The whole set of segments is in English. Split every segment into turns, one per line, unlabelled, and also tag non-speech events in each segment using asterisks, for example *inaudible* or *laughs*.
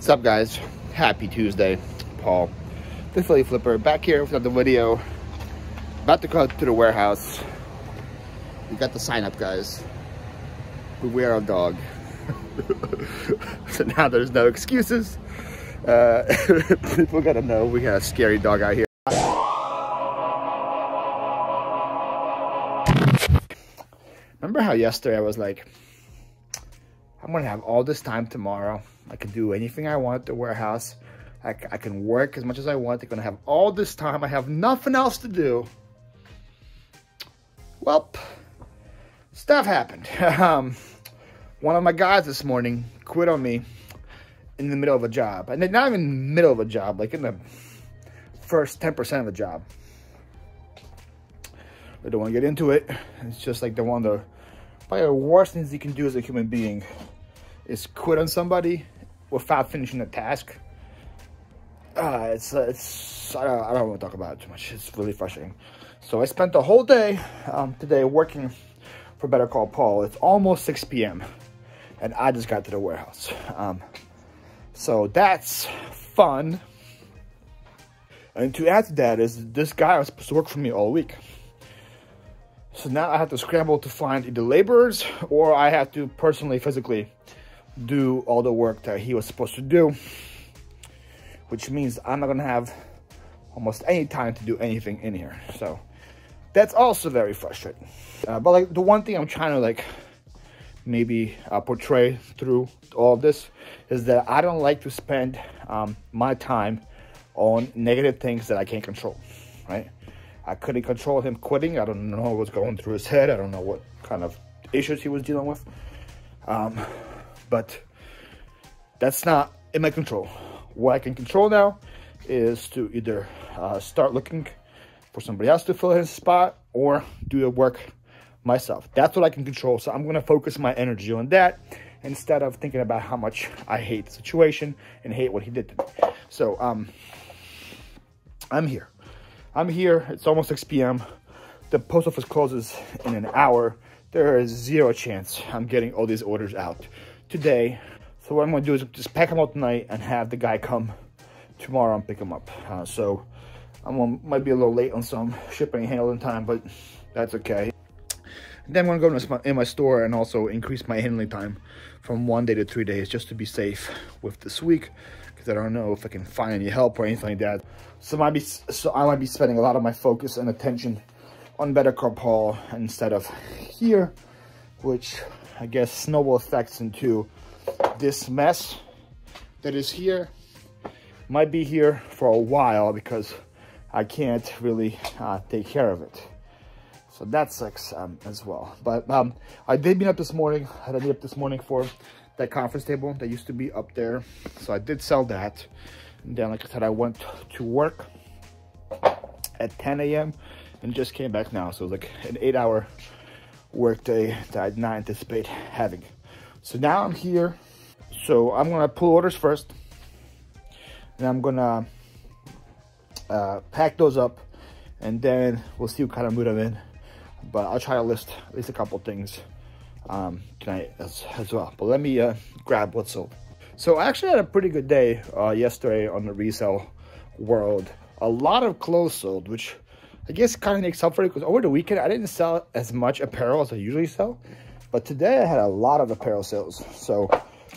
What's up guys? Happy Tuesday. Paul, the Philly Phlipper, back here with another video. About to go to the warehouse. We got the sign up guys. We are a dog. *laughs* so now there's no excuses. Uh, *laughs* people gotta know we got a scary dog out here. Remember how yesterday I was like, I'm gonna have all this time tomorrow. I can do anything I want at the warehouse. I, I can work as much as I want. I'm gonna have all this time. I have nothing else to do. Well, stuff happened. *laughs* um, one of my guys this morning quit on me in the middle of a job. And not even in the middle of a job, like in the first 10% of the job. I don't want to get into it. It's just like the one of the probably the worst things you can do as a human being is quit on somebody without finishing the task. Uh, it's, uh, it's, I don't, I don't want to talk about it too much. It's really frustrating. So I spent the whole day um, today working for Better Call Paul. It's almost 6 p.m. and I just got to the warehouse. Um, so that's fun. And to add to that is this guy was supposed to work for me all week. So now I have to scramble to find either laborers or I have to personally, physically do all the work that he was supposed to do. Which means I'm not gonna have almost any time to do anything in here. So that's also very frustrating. Uh, but like the one thing I'm trying to like maybe uh, portray through all of this is that I don't like to spend um, my time on negative things that I can't control, right? I couldn't control him quitting. I don't know what's going through his head. I don't know what kind of issues he was dealing with. Um, but that's not in my control. What I can control now is to either uh, start looking for somebody else to fill his spot or do the work myself. That's what I can control. So I'm going to focus my energy on that instead of thinking about how much I hate the situation and hate what he did to me. So um, I'm here. I'm here. It's almost 6 p.m. The post office closes in an hour. There is zero chance I'm getting all these orders out today. So what I'm going to do is just pack them out tonight and have the guy come tomorrow and pick them up. Uh, so I'm gonna, might be a little late on some shipping handling time, but that's okay. then I'm going to go in my store and also increase my handling time from one day to three days just to be safe with this week because I don't know if I can find any help or anything like that. So I might be so I might be spending a lot of my focus and attention on Better Call Paul instead of here, which I guess snowball effects into this mess that is here. Might be here for a while because I can't really uh, take care of it. So that sucks um, as well. But um, I did meet up this morning. I had a meet up this morning for that conference table that used to be up there. So I did sell that. And then, like I said, I went to work at 10 a.m. and just came back now. So it was like an eight hour work day that I did not anticipate having. So now I'm here. So I'm gonna pull orders first. And I'm gonna uh, pack those up and then we'll see what kind of mood I'm in. But I'll try to list at least a couple things um, tonight as, as well. But let me uh, grab what's sold. So I actually had a pretty good day uh, yesterday on the resale world. A lot of clothes sold, which I guess kind of makes up for it because over the weekend I didn't sell as much apparel as I usually sell. But today I had a lot of apparel sales. So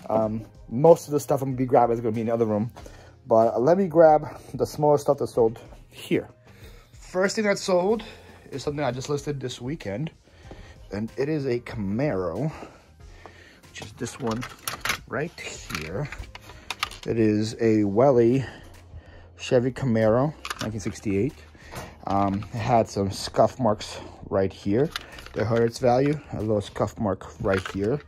um, most of the stuff I'm gonna be grabbing is gonna be in the other room. But let me grab the smaller stuff that sold here. First thing that sold is something I just listed this weekend and it is a Camaro, which is this one right here. It is a Welly Chevy Camaro, 1968. Um, it had some scuff marks right here. They hurt its value, a little scuff mark right here,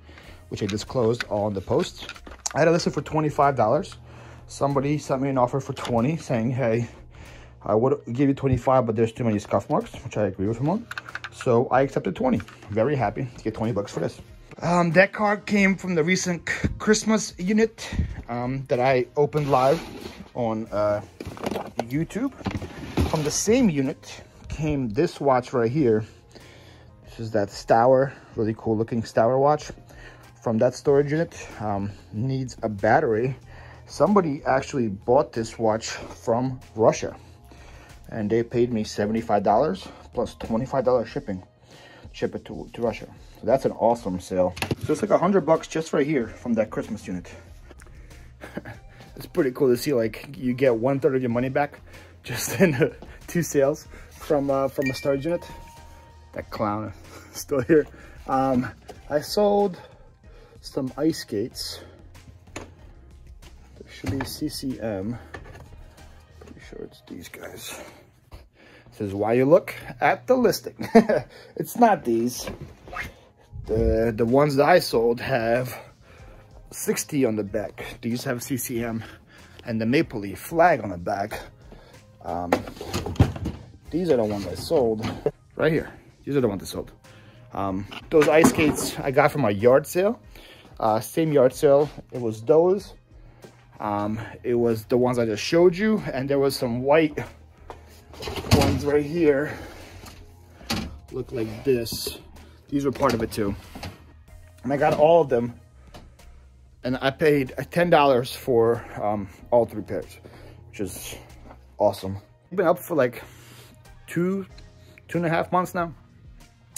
which I disclosed on the post. I had it listed for $25. Somebody sent me an offer for 20 saying, hey, I would give you 25, but there's too many scuff marks, which I agree with him on. So I accepted 20. Very happy to get 20 bucks for this. Um, that card came from the recent Christmas unit um, that I opened live on uh, YouTube. From the same unit came this watch right here. This is that Stour, really cool looking Stour watch. From that storage unit, um, needs a battery somebody actually bought this watch from Russia and they paid me $75 plus $25 shipping ship it to, to Russia. So that's an awesome sale. So it's like a hundred bucks just right here from that Christmas unit. *laughs* it's pretty cool to see like you get one third of your money back just in two sales from uh, from a storage unit. That clown still here. Um, I sold some ice skates. Should be CCM. Pretty sure it's these guys. This is why you look at the listing. *laughs* it's not these. The the ones that I sold have 60 on the back. These have CCM and the Maple Leaf flag on the back. Um, these are the ones I sold right here. These are the ones I sold. Um, those ice skates I got from a yard sale. Uh, same yard sale. It was those. Um, it was the ones I just showed you. And there was some white ones right here. Look like this. These were part of it too. And I got all of them. And I paid $10 for um, all three pairs, which is awesome. I've been up for like two, two and a half months now.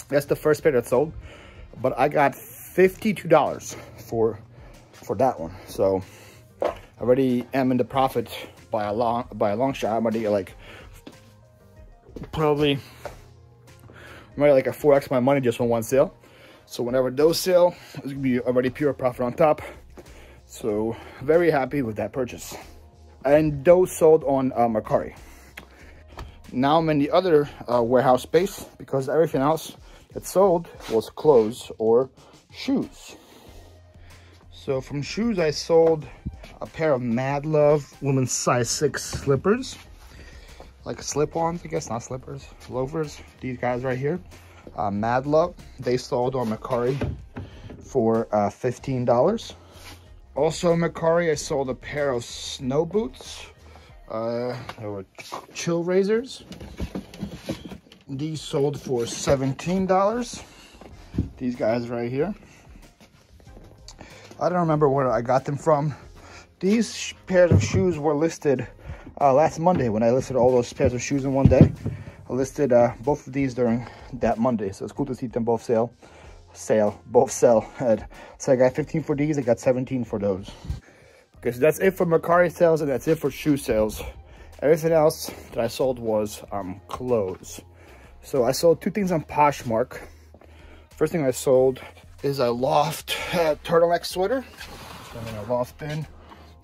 That's the first pair that sold. But I got $52 for for that one. So I already am in the profit by a long by a long shot. I'm already like probably I'm already like a 4x my money just on one sale. So whenever those sell, it's gonna be already pure profit on top. So very happy with that purchase. And those sold on uh, Mercari. Now I'm in the other uh, warehouse space because everything else that sold was clothes or shoes. So from shoes, I sold a pair of Mad Love women's size six slippers. Like slip-ons, I guess, not slippers, loafers. These guys right here, uh, Mad Love. They sold on Mercari for uh, $15. Also Mercari, I sold a pair of snow boots. Uh, they were chill razors. These sold for $17. These guys right here. I don't remember where I got them from. These pairs of shoes were listed uh, last Monday when I listed all those pairs of shoes in one day. I listed uh, both of these during that Monday, so it's cool to see them both sale, sale, both sell. so I got 15 for these, I got 17 for those. Okay, so that's it for Mercari sales and that's it for shoe sales. Everything else that I sold was um, clothes. So I sold two things on Poshmark. First thing I sold is a loft uh, turtleneck sweater. I'm in a loft bin.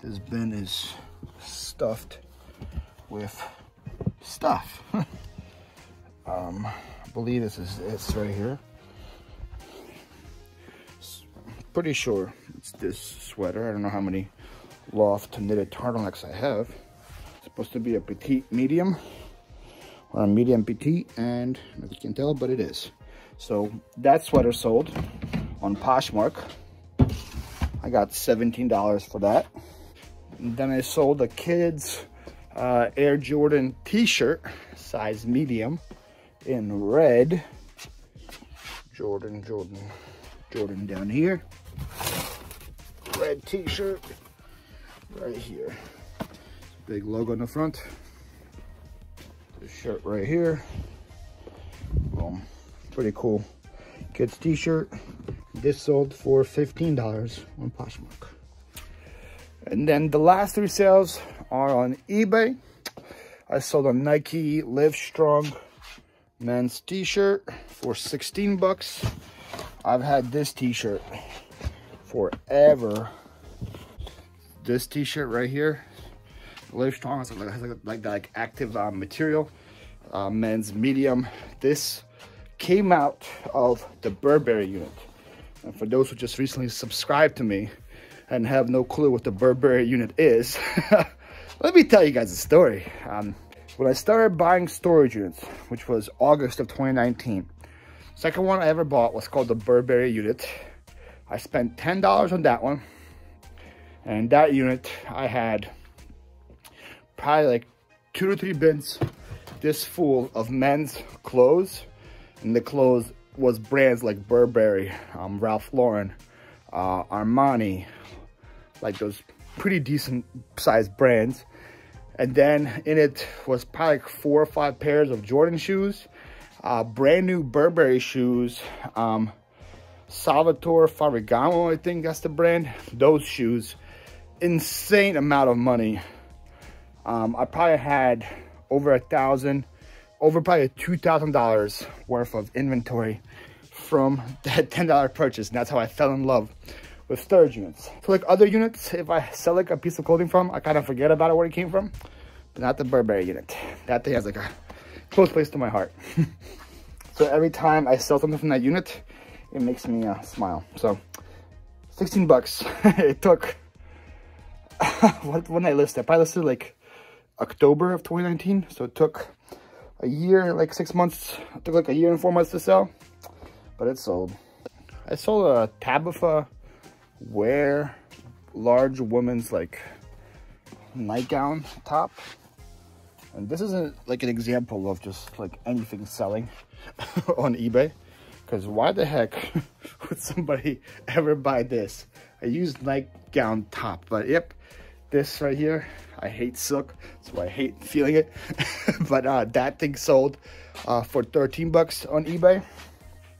This bin is stuffed with stuff. *laughs* um, I believe this is it's right here. Pretty sure it's this sweater. I don't know how many loft knitted turtlenecks I have. It's supposed to be a petite medium or a medium petite and you can tell but it is. So that sweater sold on poshmark. I got 17 dollars for that. And then i sold a kids uh, air jordan t-shirt size medium in red. Jordan jordan jordan down here red t-shirt right here big logo in the front this shirt right here. Boom. Pretty cool. Kids t-shirt. This sold for $15 on Poshmark. And then the last three sales are on eBay. I sold a Nike Live Strong men's t-shirt for 16 bucks. I've had this t-shirt forever. This t-shirt right here Live Strong has like, like, like like active um, material, uh, men's medium. This came out of the Burberry unit. And for those who just recently subscribed to me and have no clue what the Burberry unit is, *laughs* let me tell you guys a story. Um, when I started buying storage units, which was August of 2019, second one I ever bought was called the Burberry unit. I spent $10 on that one. And that unit, I had probably like two to three bins this full of men's clothes. And the clothes was brands like Burberry, um, Ralph Lauren, uh, Armani, like those pretty decent sized brands. And then in it was probably like four or five pairs of Jordan shoes, uh, brand new Burberry shoes, um, Salvatore Ferragamo, I think that's the brand. Those shoes, insane amount of money. Um, I probably had over a thousand, over probably $2,000 worth of inventory from *laughs* that $10 purchase. And that's how I fell in love with storage units. So like other units, if I sell like a piece of clothing from, I kind of forget about it where it came from, but not the Burberry unit. That thing has like a close place to my heart. *laughs* so every time I sell something from that unit, it makes me uh, smile. So 16 bucks. *laughs* it took, *laughs* when I listed, I probably listed like October of 2019. So it took a year, like six months, it took like a year and four months to sell, but it sold. I sold a Tabitha wear large woman's like nightgown top. And this isn't like an example of just like anything selling *laughs* on eBay. Because why the heck *laughs* would somebody ever buy this? I used nightgown top, but yep, this right here, I hate silk, so I hate feeling it. *laughs* but uh, that thing sold uh, for 13 bucks on eBay.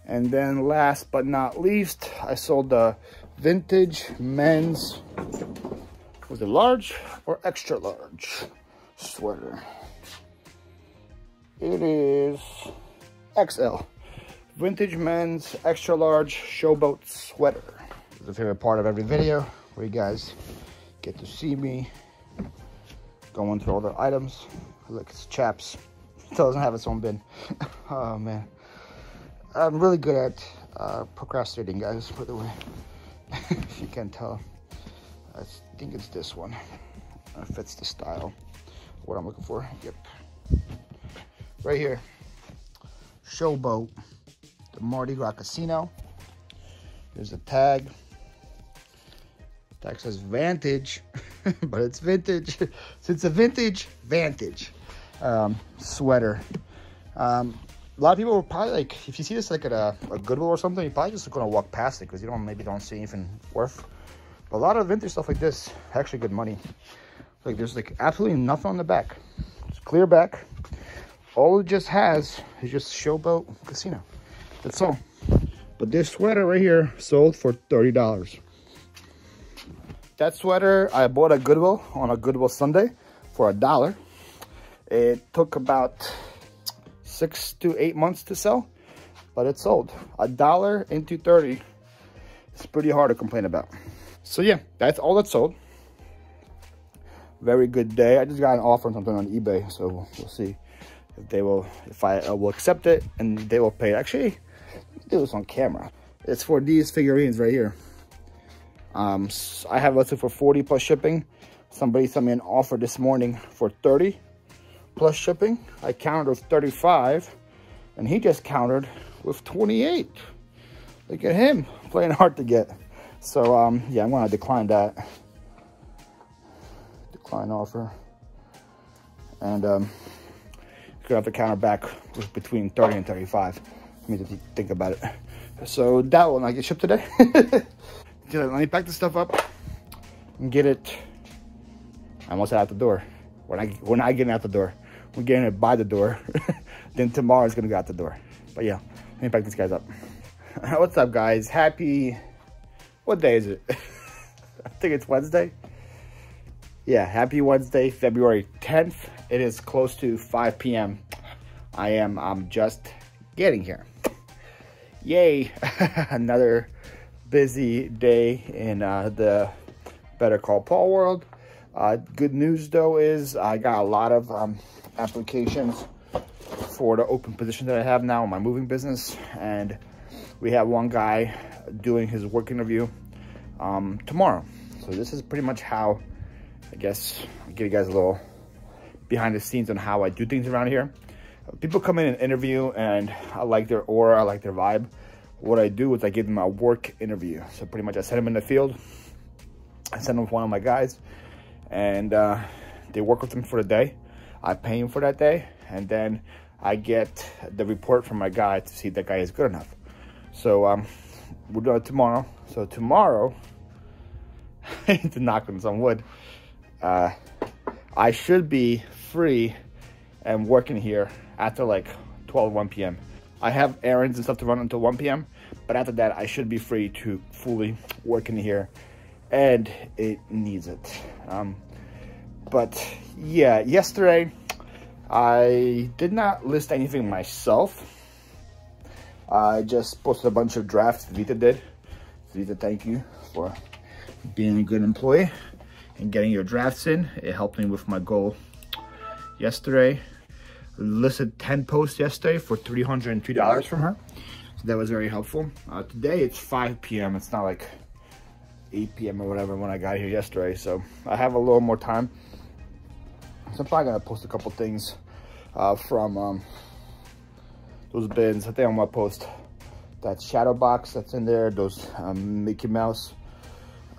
And then last but not least, I sold the vintage men's, was it large or extra large sweater? It is XL. Vintage men's extra large showboat sweater. The favorite part of every video where you guys get to see me going through all the items. Look, it's chaps. *laughs* It doesn't have its own bin. *laughs* oh man. I'm really good at uh, procrastinating, guys, by the way. *laughs* if you can tell. I think it's this one. It fits the style. What I'm looking for. Yep. Right here. Showboat. The Mardi Gras Casino. There's a tag. Tag says Vantage, *laughs* but it's vintage. so *laughs* it's a vintage Vantage um, sweater. Um, a lot of people will probably like, if you see this like at a, a Goodwill or something, you're probably just gonna walk past it because you don't maybe don't see anything worth. But a lot of vintage stuff like this, actually good money. Like there's like absolutely nothing on the back. It's clear back. All it just has is just Showboat Casino. That's all. But this sweater right here sold for $30. That sweater I bought at Goodwill on a Goodwill Sunday for a dollar. It took about six to eight months to sell, but it sold. A dollar into 30. It's pretty hard to complain about. So yeah, that's all that sold. Very good day. I just got an offer on something on eBay, so we'll see if they will, if I will accept it and they will pay. Actually, do this on camera. It's for these figurines right here. Um, I have listed for 40 plus shipping. Somebody sent me an offer this morning for 30 plus shipping. I countered with 35 and he just countered with 28. Look at him *laughs* playing hard to get. So um, yeah, I'm gonna decline that. Decline offer. And um, gonna have to counter back with between 30 and 35. Me just think about it. So that will not get shipped today. *laughs* Let me pack the stuff up and get it. I almost out the door. When I when I get out the door. We're getting it by the door. *laughs* then tomorrow it's gonna go out the door. But yeah, let me pack these guys up. *laughs* What's up guys? Happy, what day is it? I think it's Wednesday. Yeah, happy Wednesday, February 10th. It is close to 5 p.m. I am I'm just getting here. Yay, *laughs* another busy day in uh, the Better Call Paul world. Uh, good news though is I got a lot of um, applications for the open position that I have now in my moving business. And we have one guy doing his work interview um, tomorrow. So this is pretty much how, I guess, I'll give you guys a little behind the scenes on how I do things around here. People come in and interview and I like their aura, I like their vibe. What I do is I give them a work interview. So pretty much I send them in the field. I send them with one of my guys and uh, they work with them for the day. I pay him for that day, and then I get the report from my guy to see if that guy is good enough. So um, we're doing it tomorrow. So tomorrow, *laughs* to knock on some wood. Uh, I should be free and working here after like 12, 1 p.m. I have errands and stuff to run until 1 p.m. But after that, I should be free to fully work in here. And it needs it. Um, but yeah, yesterday, I did not list anything myself. I just posted a bunch of drafts Vita did. Vita, thank you for being a good employee and getting your drafts in. It helped me with my goal yesterday. Listed 10 posts yesterday for $302 from her. So that was very helpful. Uh, today it's 5 p.m. It's not like 8 p.m. or whatever when I got here yesterday. So I have a little more time. So I'm probably gonna post a couple things uh, from um, those bins. I think I'm gonna post that shadow box that's in there, those um, Mickey Mouse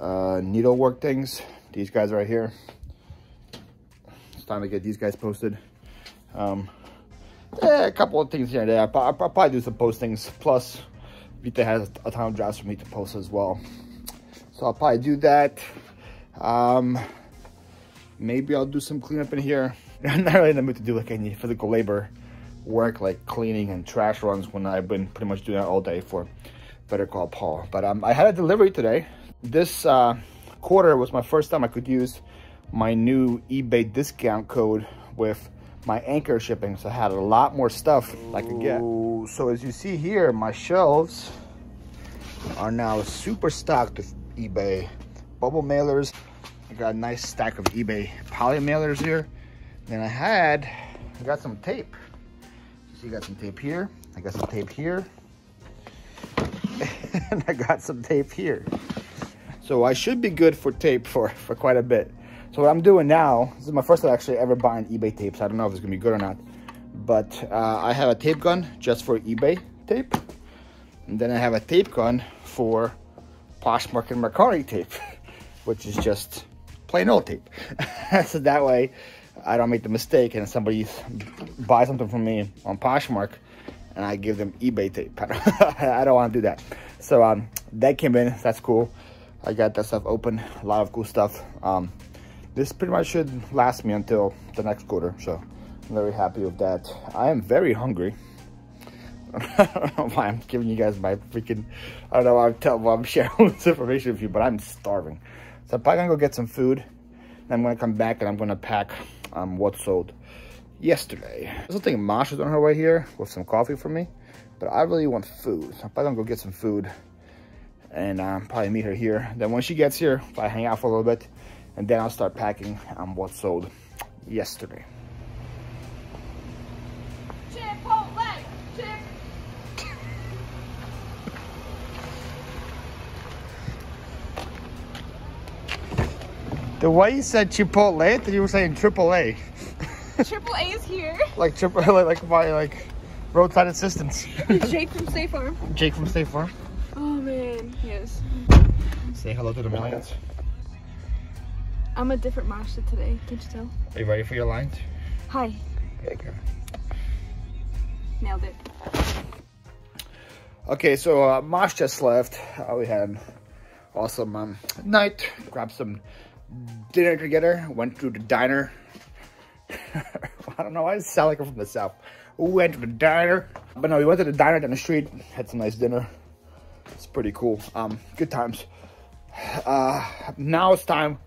uh, needlework things. These guys right here. It's time to get these guys posted. Um, yeah, a couple of things here and there. I'll, I'll, probably do some postings. Plus, Vita has a ton of drafts for me to post as well. So I'll probably do that. Um, maybe I'll do some cleanup in here. I'm *laughs* not really in the mood to do like any physical labor work like cleaning and trash runs when I've been pretty much doing that all day for Better Call Paul. But um, I had a delivery today. This uh, quarter was my first time I could use my new eBay discount code with my anchor shipping. So I had a lot more stuff I could get. So as you see here, my shelves are now super stocked with eBay bubble mailers. I got a nice stack of eBay poly mailers here. Then I had, I got some tape. So you got some tape here. I got some tape here. *laughs* and I got some tape here. So I should be good for tape for, for quite a bit. So what I'm doing now, this is my first time actually ever buying eBay tapes. I don't know if it's gonna be good or not. But uh, I have a tape gun just for eBay tape. And then I have a tape gun for Poshmark and Mercari tape, *laughs* which is just plain old tape. *laughs* so that way I don't make the mistake and somebody buys something from me on Poshmark and I give them eBay tape. *laughs* I don't want to do that. So um, that came in, that's cool. I got that stuff open, a lot of cool stuff. Um, this pretty much should last me until the next quarter. So I'm very happy with that. I am very hungry. *laughs* I don't know why I'm giving you guys my freaking, I don't know why I'm, telling, why I'm *laughs* sharing this information with you, but I'm starving. So I'm probably gonna go get some food. And I'm gonna come back and I'm gonna pack um, what sold yesterday. Was thinking Mosh is on her way here with some coffee for me, but I really want food. So I'm probably gonna go get some food and um, probably meet her here. Then when she gets here, I hang out for a little bit and then I'll start packing um, what sold yesterday.
Chipotle, chip.
The way you said Chipotle, that you were saying Triple A.
Triple A is here. *laughs*
Like triple, *laughs* like, like my like roadside assistance. *laughs*
Jake from State Farm.
Jake from State Farm.
Oh man, yes.
Say hello to the millions.
I'm a different master today. Can't you tell?
Are you ready for your lines?
Hi.
Okay.
Nailed it.
Okay, so uh, Mosh just left. Uh, we had an awesome um, night. Grabbed some dinner together. Went to the diner. *laughs* I don't know why I sound like I'm from the south. We went to the diner. But no, we went to the diner down the street. Had some nice dinner. It's pretty cool. Um, good times. Uh, now it's time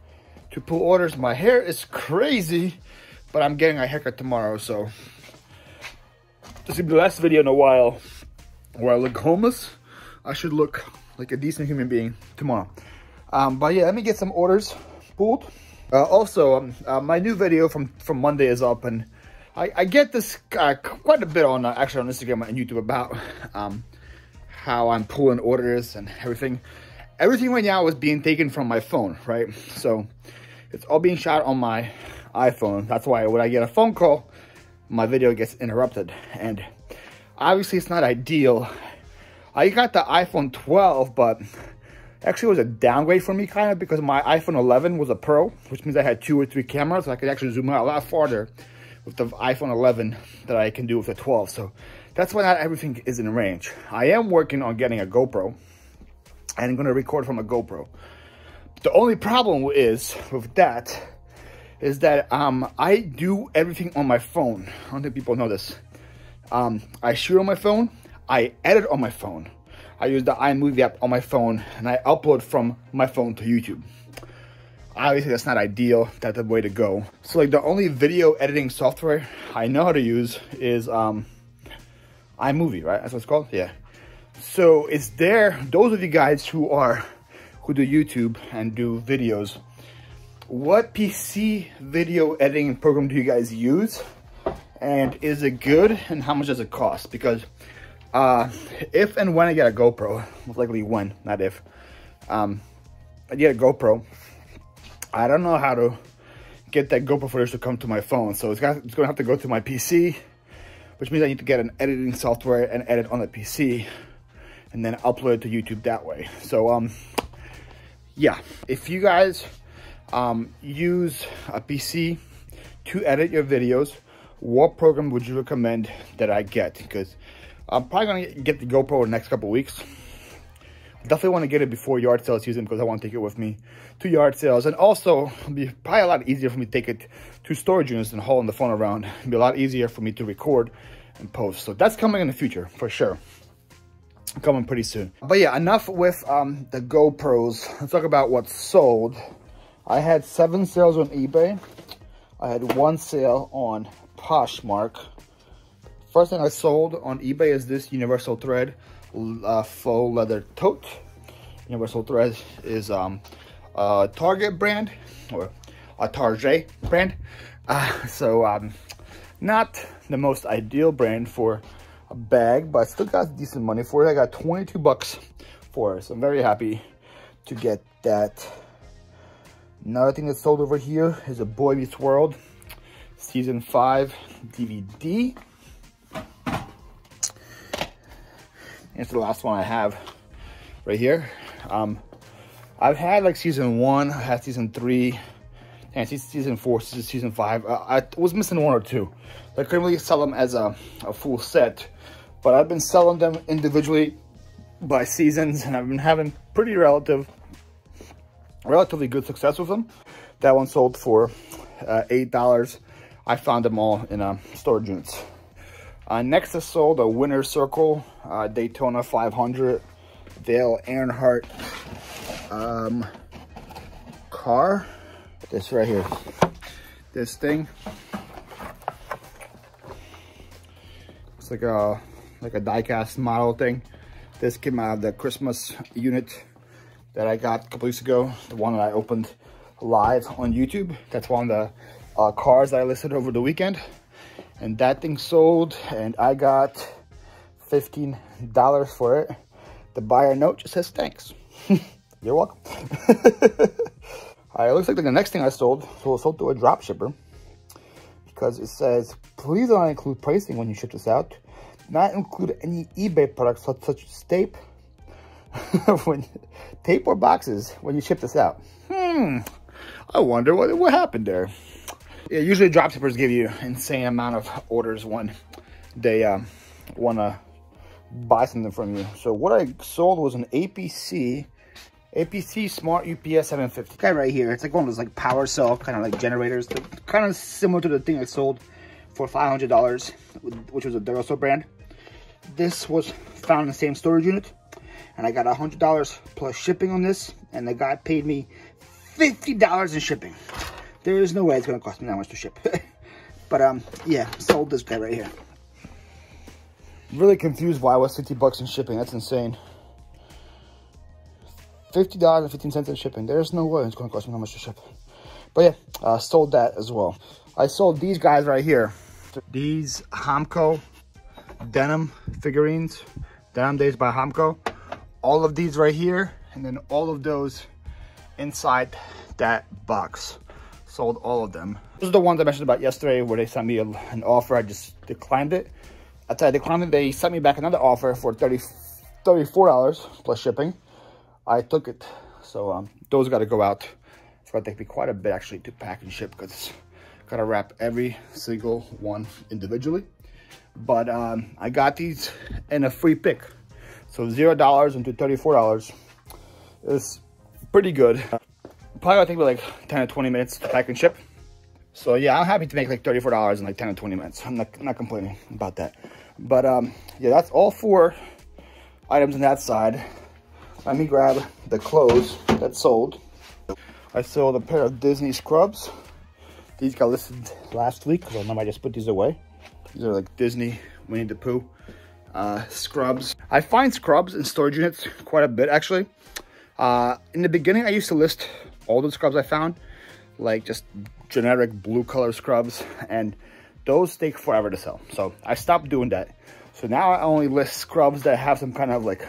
to pull orders. My hair is crazy, but I'm getting a haircut tomorrow, so this will be the last video in a while where I look homeless. I should look like a decent human being tomorrow. Um, but yeah, let me get some orders pulled. Uh, also, um, uh, my new video from, from Monday is up, and I, I get this uh, quite a bit on uh, actually on Instagram and YouTube about um, how I'm pulling orders and everything. Everything right now is being taken from my phone, right? So it's all being shot on my iPhone. That's why when I get a phone call, my video gets interrupted. And obviously it's not ideal. I got the iPhone 12, but actually it was a downgrade for me kind of because my iPhone 11 was a Pro, which means I had two or three cameras. So I could actually zoom out a lot farther with the iPhone 11 that I can do with the 12. So that's why not everything is in range. I am working on getting a GoPro and I'm gonna record from a GoPro. The only problem is with that is that um, I do everything on my phone. I don't think people know this. Um, I shoot on my phone, I edit on my phone. I use the iMovie app on my phone and I upload from my phone to YouTube. Obviously that's not ideal, that's the way to go. So like the only video editing software I know how to use is um, iMovie, right? That's what it's called? Yeah. So it's there, those of you guys who are, who do YouTube and do videos, what PC video editing program do you guys use? And is it good? And how much does it cost? Because uh, if and when I get a GoPro, most likely when, not if, um, I get a GoPro, I don't know how to get that GoPro footage to come to my phone. So it's, got, it's gonna have to go to my PC, which means I need to get an editing software and edit on the PC and then upload it to YouTube that way. So, um, yeah, if you guys um, use a PC to edit your videos, what program would you recommend that I get? Because I'm probably to get the GoPro in the next couple weeks. Definitely want to get it before yard sale season because I want to take it with me to yard sales. And also, be probably a lot easier for me to take it to storage units than hauling the phone around. It'll be a lot easier for me to record and post. So that's coming in the future for sure. Coming pretty soon. But yeah, enough with um, the GoPros. Let's talk about what's sold. I had seven sales on eBay. I had one sale on Poshmark. First thing I sold on eBay is this Universal Thread uh, faux leather tote. Universal Thread is um, a Target brand or a Target brand. Uh, *laughs* so um, not the most ideal brand for bag, but I still got decent money for it. I got 22 bucks for it, so I'm very happy to get that. Another thing that's sold over here is a Boy Meets World Season 5 DVD. It's the last one I have right here. Um, I've had like season one, I had season three, and season four, season five. Uh, I was missing one or two. I couldn't really sell them as a, a full set, but I've been selling them individually by seasons, and I've been having pretty relative, relatively good success with them. That one sold for uh, $8. I found them all in uh, storage units. Uh, next is sold a Winner Circle uh, Daytona 500 Dale Earnhardt um, car. This right here. This thing. It's like a like a diecast model thing. This came out of the Christmas unit that I got a couple weeks ago. The one that I opened live on YouTube. That's one of the uh, cars I listed over the weekend and that thing sold and I got $15 for it. The buyer note just says thanks. *laughs* You're welcome. *laughs* All right, it looks like the next thing I sold, so sold to a drop shipper because it says, please do not include pricing when you ship this out. Not include any eBay products such, as tape, *laughs* when, tape or boxes when you ship this out. Hmm, I wonder what, what happened there. Yeah, usually dropshippers give you insane amount of orders when they um, want to buy something from you. So what I sold was an APC, APC Smart UPS 750. Guy right here, it's like one of those like power cell kind of like generators, kind of similar to the thing I sold for $500, which was a Duracell brand. This was found in the same storage unit, and I got $100 plus shipping on this, and the guy paid me $50 in shipping. There is no way it's going to cost me that much to ship. *laughs* but, um, yeah, sold this guy right here. Really confused why it was 50 bucks in shipping. That's insane. $50.15 in shipping. There's no way it's going to cost me that much to ship. But yeah, uh, sold that as well. I sold these guys right here. These Hamco denim figurines. Denim Days by Hamco. All of these right here. And then all of those inside that box sold all of them. This is the ones I mentioned about yesterday where they sent me an offer. I just declined it. After I declined it, they sent me back another offer for 30, $34 plus shipping. I took it. So um, those got to go out. It's going to take me quite a bit actually to pack and ship because got to wrap every single one individually. But um, I got these in a free pick. So $0 into $34 is pretty good. probably gonna take me like 10 or 20 minutes to pack and ship. So yeah, I'm happy to make like $34 in like 10 or 20 minutes. I'm not, not complaining about that. But um, yeah, that's all four items on that side. Let me grab the clothes that sold. I sold a pair of Disney scrubs. These got listed last week I remember I just put these away. These are like Disney Winnie the Pooh uh, scrubs. I find scrubs in storage units quite a bit actually. Uh, in the beginning, I used to list all the scrubs I found, like just generic blue color scrubs, and those take forever to sell. So I stopped doing that. So now I only list scrubs that have some kind of like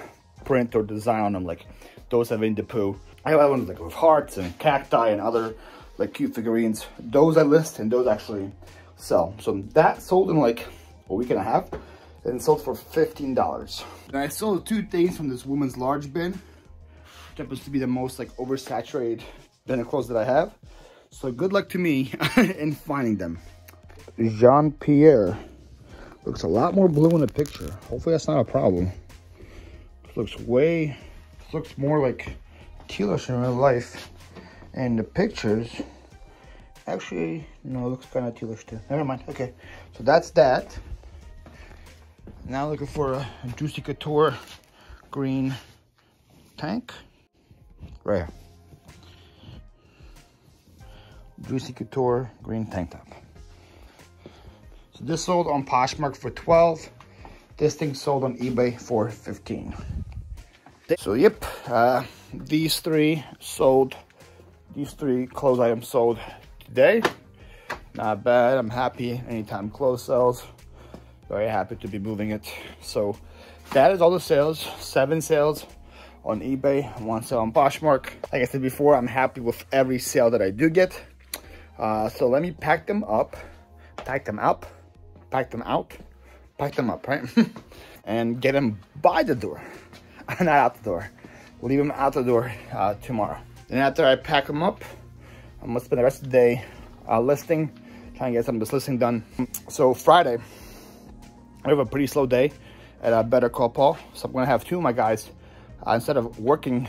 print or design on them, like those have the Pooh. I have ones like with hearts and cacti and other like cute figurines. Those I list and those actually sell. So that sold in like a week and a half and sold for $15. And I sold two things from this woman's large bin which happens to be the most like oversaturated bin of clothes that I have. So good luck to me *laughs* in finding them. Jean-Pierre. Looks a lot more blue in the picture. Hopefully that's not a problem. Looks way, looks more like tealish in real life. And the pictures, actually, no, looks kind of tealish too. Never mind, okay. So that's that. Now looking for a Juicy Couture green tank. Right here. Juicy Couture green tank top. So this sold on Poshmark for 12. This thing sold on eBay for 15. So yep, uh, these three sold, these three clothes items sold today. Not bad, I'm happy anytime clothes sells. Very happy to be moving it. So that is all the sales, seven sales on eBay, one sale on Poshmark. Like I said before, I'm happy with every sale that I do get. Uh, so let me pack them up, pack them up, pack them out, pack them up, right? *laughs* and get them by the door, *laughs* not out the door. Leave them out the door uh, tomorrow. And after I pack them up, I'm gonna spend the rest of the day uh, listing, trying to get some of this listing done. So Friday, I have a pretty slow day at a Better Call Paul. So I'm gonna have two of my guys uh, instead of working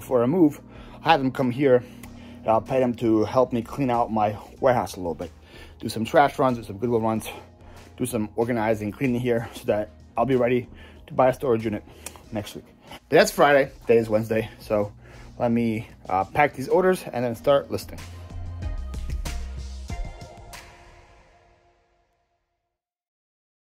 for a move, I have them come here. I'll pay them to help me clean out my warehouse a little bit. Do some trash runs, do some Goodwill runs, do some organizing, cleaning here so that I'll be ready to buy a storage unit next week. That's Friday, today is Wednesday, so let me uh, pack these orders and then start listing.